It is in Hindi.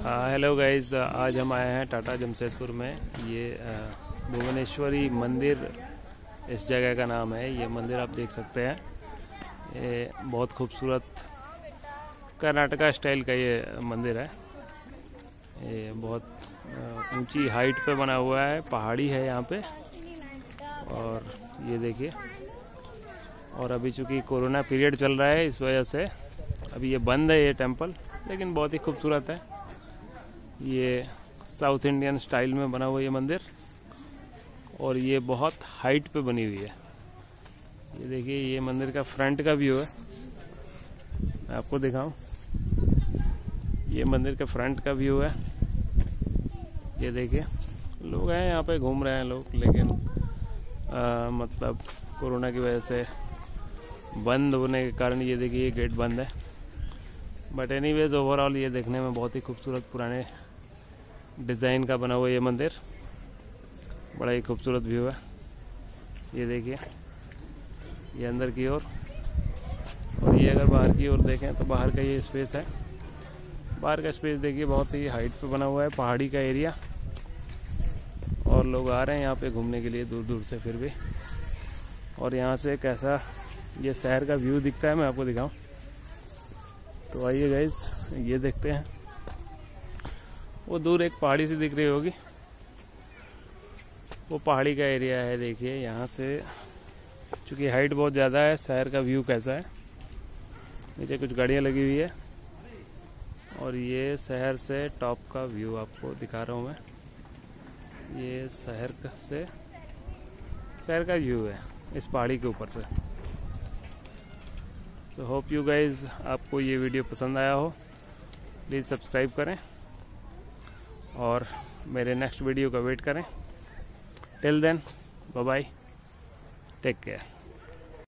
हेलो गाइस आज हम आए हैं टाटा जमशेदपुर में। ये भुवनेश्वरी मंदिर, इस जगह का नाम है। ये मंदिर आप देख सकते हैं। ये बहुत खूबसूरत कर्नाटका स्टाइल का ये मंदिर है। ये बहुत ऊँची हाइट पे बना हुआ है। पहाड़ी है यहाँ पे। और ये देखिए। और अभी चूँकि कोरोना पीरियड चल रहा है इस वजह से, अभी ये बंद है ये टेंपल, लेकिन बहुत ही खूबसूरत है। ये साउथ इंडियन स्टाइल में बना हुआ ये मंदिर और ये बहुत हाइट पे बनी हुई है। ये देखिए ये मंदिर का फ्रंट का व्यू है। मैं आपको दिखाऊँ। ये मंदिर का फ्रंट का व्यू है। ये देखिए लोग हैं यहाँ पे घूम रहे हैं लोग लेकिन आ, मतलब कोरोना की वजह से बंद होने के कारण ये देखिए ये गेट बंद है। बट एनी वेज ओवरऑल ये देखने में बहुत ही खूबसूरत पुराने डिज़ाइन का बना हुआ ये मंदिर। बड़ा ही खूबसूरत व्यू है। ये देखिए। ये अंदर की ओर। और, ये अगर बाहर की ओर देखें तो बाहर का ये स्पेस है। बाहर का स्पेस देखिए बहुत ही हाइट पे बना हुआ है। पहाड़ी का एरिया और लोग आ रहे हैं यहाँ पे घूमने के लिए दूर दूर से फिर भी। और यहाँ से कैसा ये शहर का व्यू दिखता है मैं आपको दिखाऊँ। तो आइए गाइज़ ये देखते हैं। वो दूर एक पहाड़ी सी दिख रही होगी। वो पहाड़ी का एरिया है, देखिए, यहाँ से चूँकि हाइट बहुत ज़्यादा है, शहर का व्यू कैसा है। नीचे कुछ गाड़ियाँ लगी हुई है। और ये शहर से टॉप का व्यू आपको दिखा रहा हूँ मैं। ये शहर से, शहर का व्यू है, इस पहाड़ी के ऊपर से। सो होप यू गाइज़ आपको ये वीडियो पसंद आया हो। प्लीज़ सब्सक्राइब करें और मेरे नेक्स्ट वीडियो का वेट करें। Till then bye take care